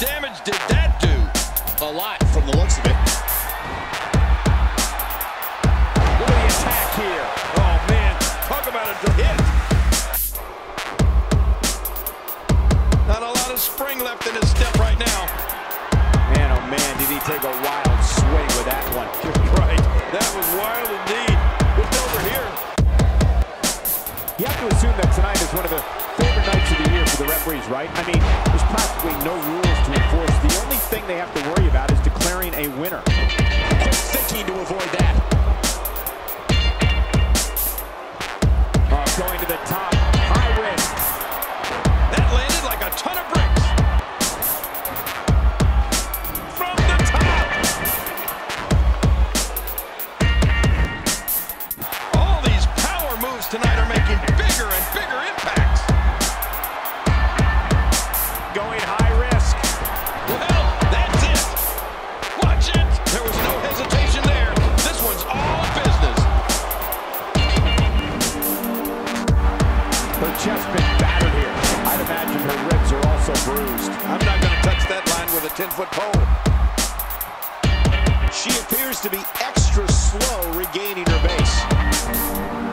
damage did that do? A lot from the looks of it. Referees, right? I mean, there's practically no rules to enforce. The only thing they have to worry about is declaring a winner. Quick thinking to avoid that. Bruised. I'm not going to touch that line with a 10-foot pole. She appears to be extra slow regaining her base.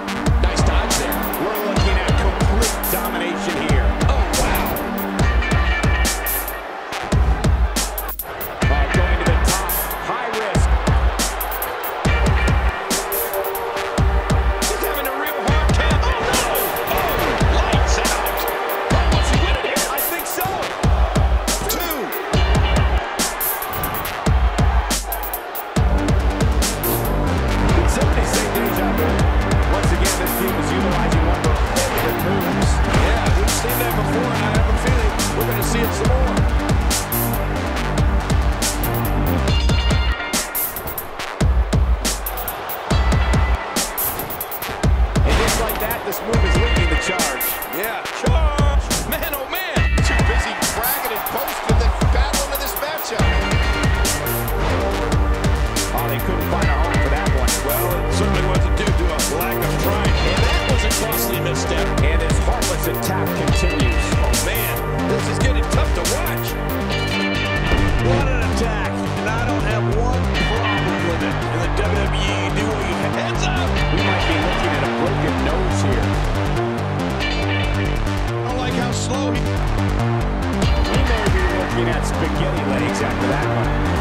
It certainly wasn't due to a lack of trying. And that was a costly misstep. And his heartless attack continues. Oh, man, this is getting tough to watch. What an attack. And I don't have one problem with it. In the WWE, you do what you have. Heads up. We might be looking at a broken nose here. I like how slow he... We may be looking at spaghetti legs after that one.